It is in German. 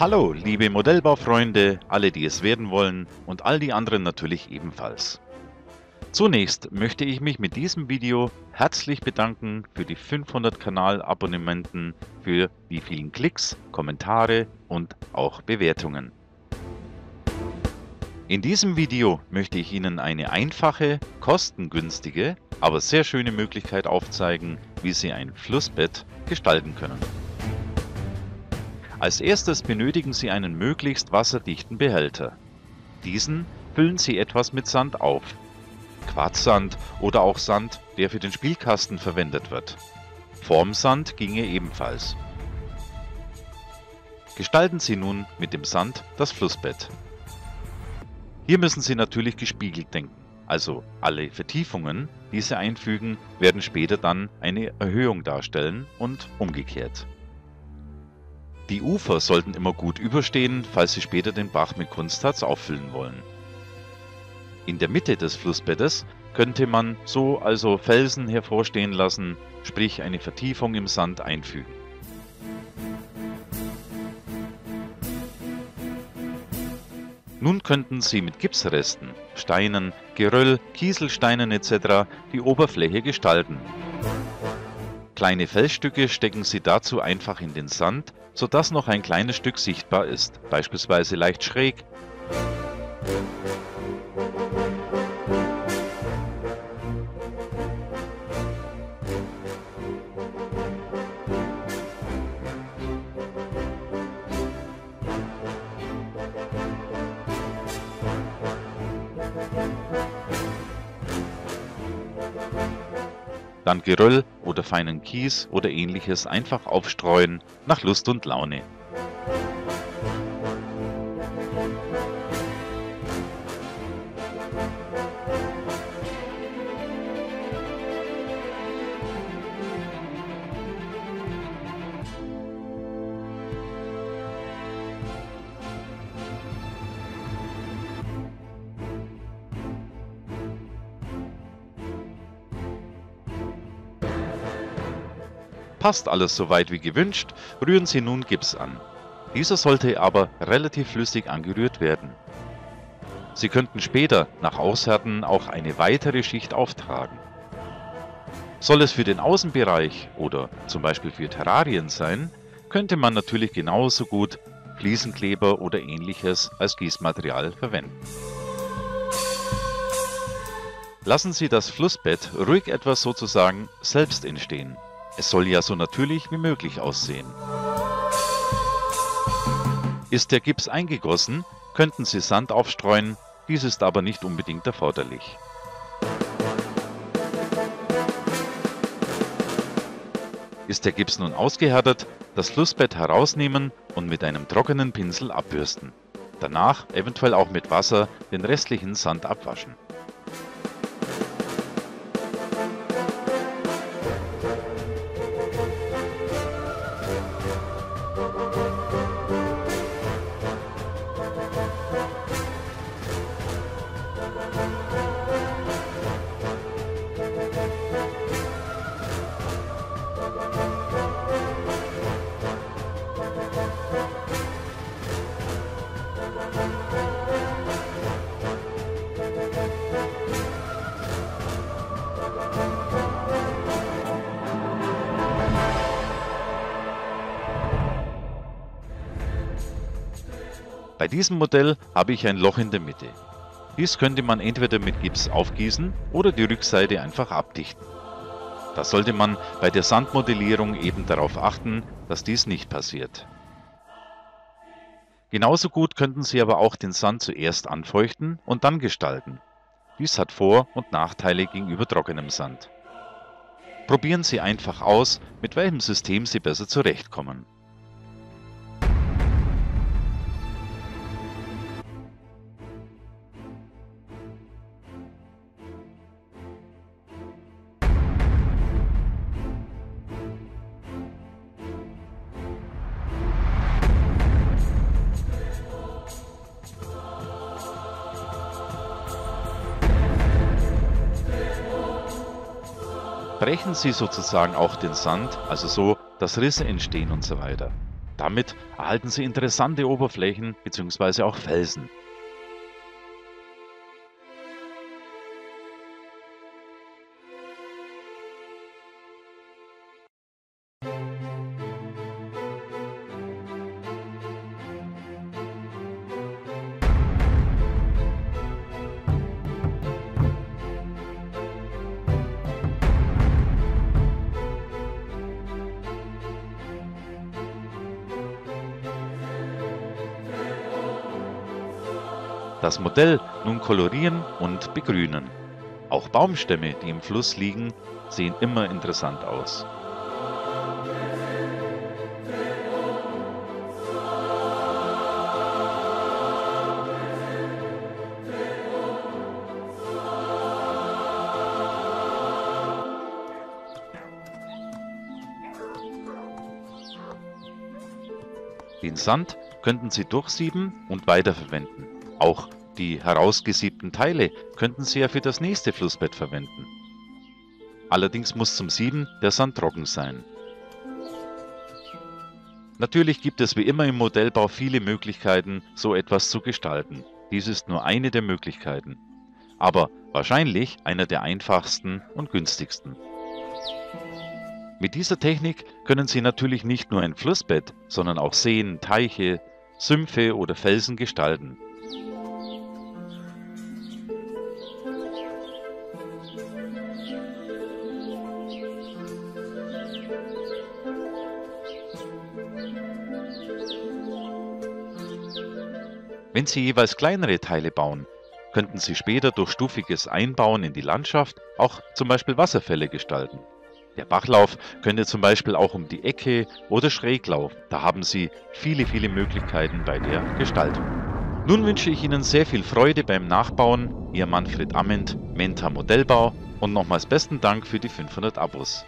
Hallo, liebe Modellbaufreunde, alle, die es werden wollen und all die anderen natürlich ebenfalls. Zunächst möchte ich mich mit diesem Video herzlich bedanken für die 500 Kanalabonnementen, für die vielen Klicks, Kommentare und auch Bewertungen. In diesem Video möchte ich Ihnen eine einfache, kostengünstige, aber sehr schöne Möglichkeit aufzeigen, wie Sie ein Flussbett gestalten können. Als erstes benötigen Sie einen möglichst wasserdichten Behälter. Diesen füllen Sie etwas mit Sand auf. Quarzsand oder auch Sand, der für den Spielkasten verwendet wird. Formsand ginge ebenfalls. Gestalten Sie nun mit dem Sand das Flussbett. Hier müssen Sie natürlich gespiegelt denken, also alle Vertiefungen, die Sie einfügen, werden später dann eine Erhöhung darstellen und umgekehrt. Die Ufer sollten immer gut überstehen, falls Sie später den Bach mit Kunstharz auffüllen wollen. In der Mitte des Flussbettes könnte man so also Felsen hervorstehen lassen, sprich eine Vertiefung im Sand einfügen. Nun könnten Sie mit Gipsresten, Steinen, Geröll, Kieselsteinen etc. die Oberfläche gestalten. Kleine Felsstücke stecken Sie dazu einfach in den Sand, sodass noch ein kleines Stück sichtbar ist, beispielsweise leicht schräg. Dann Geröll oder feinen Kies oder ähnliches einfach aufstreuen, nach Lust und Laune. Passt alles soweit wie gewünscht, rühren Sie nun Gips an. Dieser sollte aber relativ flüssig angerührt werden. Sie könnten später nach Aushärten auch eine weitere Schicht auftragen. Soll es für den Außenbereich oder zum Beispiel für Terrarien sein, könnte man natürlich genauso gut Fliesenkleber oder ähnliches als Gießmaterial verwenden. Lassen Sie das Flussbett ruhig etwas sozusagen selbst entstehen. Es soll ja so natürlich wie möglich aussehen. Ist der Gips eingegossen, könnten Sie Sand aufstreuen, dies ist aber nicht unbedingt erforderlich. Ist der Gips nun ausgehärtet, das Flussbett herausnehmen und mit einem trockenen Pinsel abbürsten. Danach eventuell auch mit Wasser den restlichen Sand abwaschen. Bei diesem Modell habe ich ein Loch in der Mitte. Dies könnte man entweder mit Gips aufgießen oder die Rückseite einfach abdichten. Da sollte man bei der Sandmodellierung eben darauf achten, dass dies nicht passiert. Genauso gut könnten Sie aber auch den Sand zuerst anfeuchten und dann gestalten. Dies hat Vor- und Nachteile gegenüber trockenem Sand. Probieren Sie einfach aus, mit welchem System Sie besser zurechtkommen. Brechen Sie sozusagen auch den Sand, also so, dass Risse entstehen und so weiter. Damit erhalten Sie interessante Oberflächen bzw. auch Felsen. Das Modell nun kolorieren und begrünen. Auch Baumstämme, die im Fluss liegen, sehen immer interessant aus. Den Sand könnten Sie durchsieben und weiterverwenden. Auch die herausgesiebten Teile könnten Sie ja für das nächste Flussbett verwenden. Allerdings muss zum Sieben der Sand trocken sein. Natürlich gibt es wie immer im Modellbau viele Möglichkeiten, so etwas zu gestalten. Dies ist nur eine der Möglichkeiten. Aber wahrscheinlich einer der einfachsten und günstigsten. Mit dieser Technik können Sie natürlich nicht nur ein Flussbett, sondern auch Seen, Teiche, Sümpfe oder Felsen gestalten. Wenn Sie jeweils kleinere Teile bauen, könnten Sie später durch stufiges Einbauen in die Landschaft auch zum Beispiel Wasserfälle gestalten. Der Bachlauf könnte zum Beispiel auch um die Ecke oder schräg laufen. Da haben Sie viele, viele Möglichkeiten bei der Gestaltung. Nun wünsche ich Ihnen sehr viel Freude beim Nachbauen. Ihr Manfred Amend, Menta Modellbau und nochmals besten Dank für die 500 Abos.